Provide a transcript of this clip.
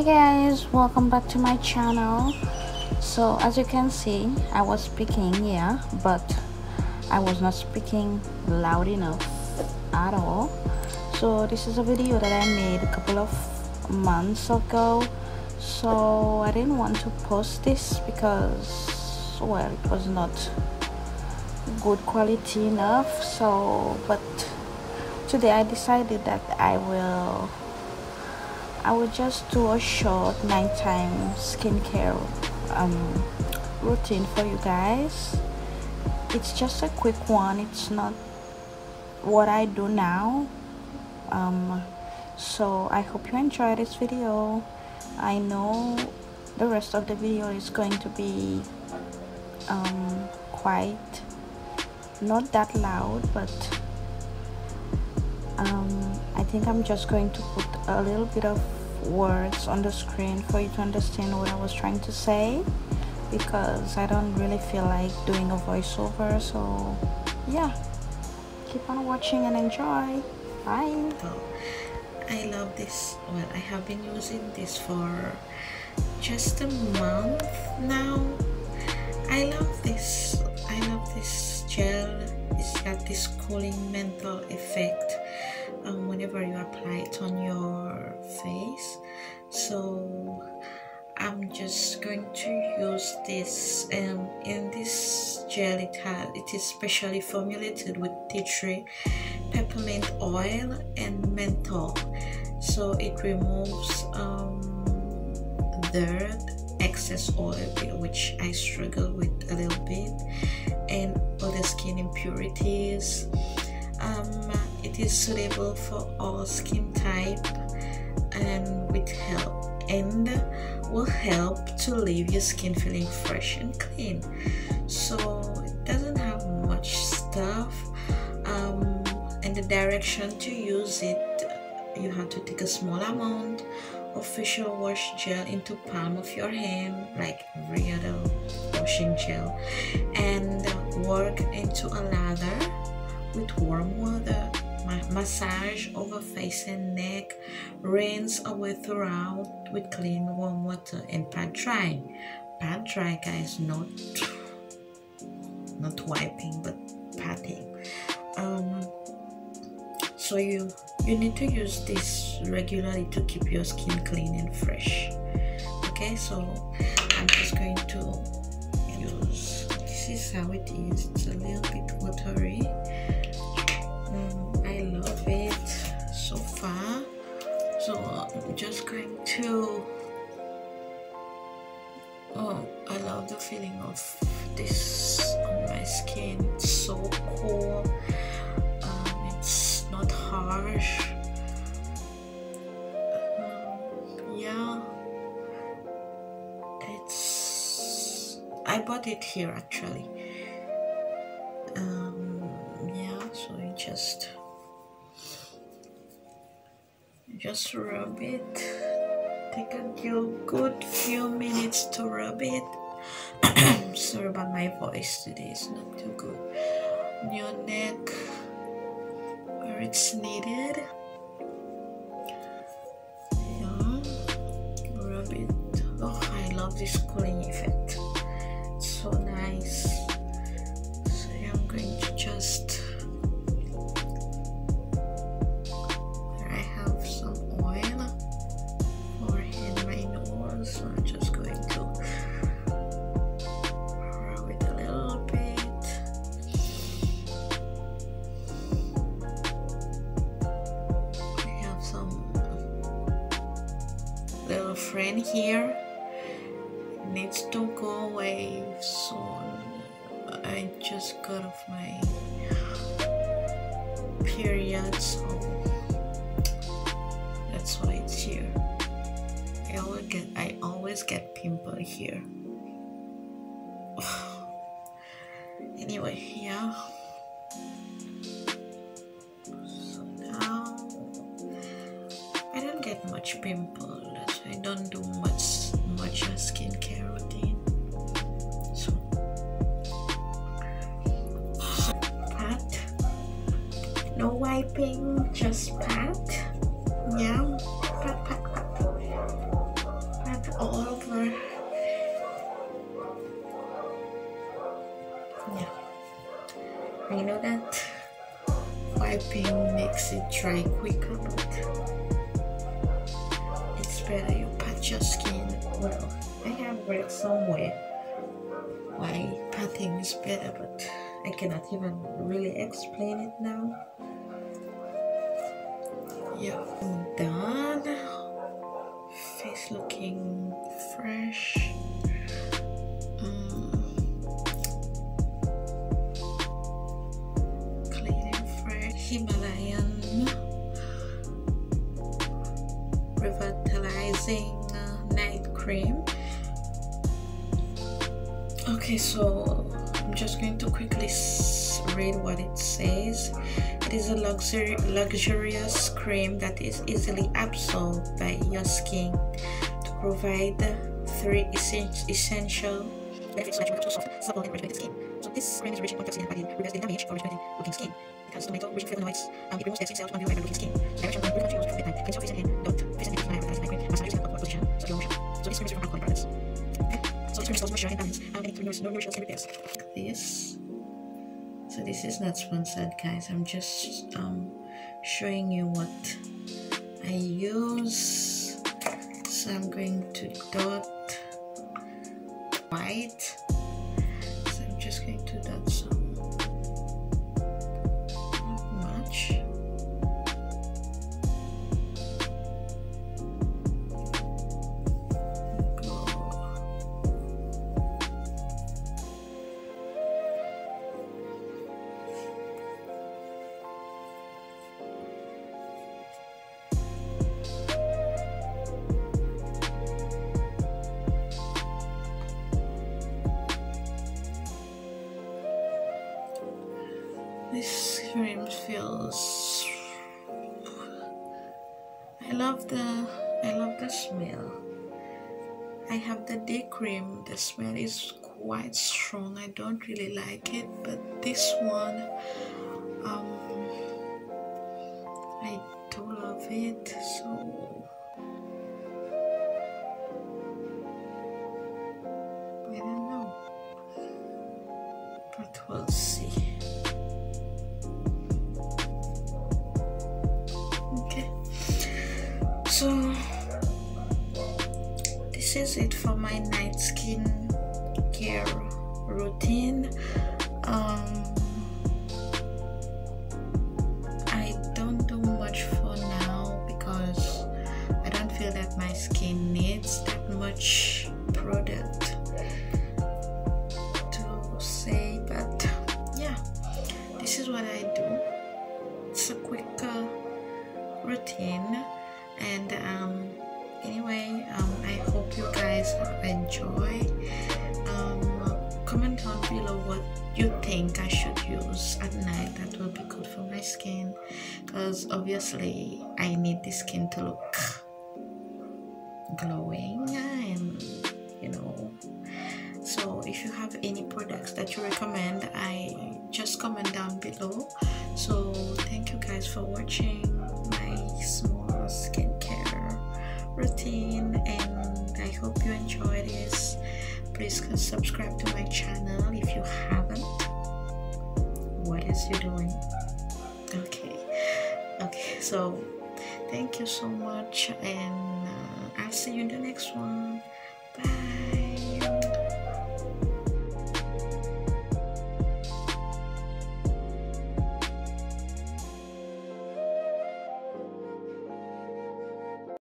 hi guys. Welcome back to my channel. So as you can see i was speaking yeah but i was not speaking loud enough at all. So this is a video that i made a couple of months ago. So i didn't want to post this because well it was not good quality enough. So but today i decided that i will I will just do a short nighttime skincare um, routine for you guys. It's just a quick one. It's not what I do now. Um, so I hope you enjoy this video. I know the rest of the video is going to be um, quite not that loud, but um, think I'm just going to put a little bit of words on the screen for you to understand what I was trying to say because I don't really feel like doing a voiceover so yeah. Keep on watching and enjoy. Bye. Oh, I love this. Well I have been using this for just a month now. I love this. I love this gel. It's got this cooling menthol effect um, whenever you apply it on your face. So I'm just going to use this um, in this gel. It has it is specially formulated with tea tree peppermint oil and menthol. So it removes um, dirt excess oil which I struggle with a little bit and other skin impurities. Um, it is suitable for all skin type and with help and will help to leave your skin feeling fresh and clean. So it doesn't have much stuff um, and the direction to use it you have to take a small amount of facial wash gel into palm of your hand like every other washing gel and work into a lather with warm water massage over face and neck rinse away throughout with clean warm water and pat dry. Pat dry guys not not wiping but patting. Um so you you need to use this regularly to keep your skin clean and fresh. Okay so i'm just going to use this is how it is. It's a little bit watery I bought it here actually. Um, yeah so I just just rub it. Take a good few minutes to rub it. Sorry about my voice today it's not too good. Your neck where it's needed. Yeah rub it. Oh i love this cooling effect friend here needs to go away soon. I just got off my period so that's why it's here. I always get I always get pimple here. Anyway yeah. So now I don't get much pimple I don't do much much skincare routine. So pat. No wiping, just pat. Yeah. Pat pat pat. Pat all over. Yeah. I know that wiping makes it dry quicker but better you pat your skin. Well I have read somewhere why patting is better but I cannot even really explain it now. Yeah I'm done face looking fresh revitalizing uh, night cream okay so I'm just going to quickly read what it says it is a luxury, luxurious cream that is easily absorbed by your skin to provide three essential benefits have to skin. So this cream is rich in antioxidant body, reversing damage or rejuvenating looking skin. It has tomato-rich flavonoids. Um, it skin cells your looking skin. And. Um, and it nutritional repairs. This so this is not sponsored guys. I'm just um showing you what i use. So i'm going to dot white This cream feels. I love the. I love the smell. I have the day cream. The smell is quite strong. I don't really like it, but this one, um, I do love it. So this is it for my night skin care routine. Um i don't do much for now because i don't feel that my skin needs that much down below what you think i should use at night that will be good for my skin. Because obviously i need the skin to look glowing and you know. So if you have any products that you recommend i just comment down below. So thank you guys for watching subscribe to my channel if you haven't. What is you doing? Okay. Okay so thank you so much and uh, i'll see you in the next one. Bye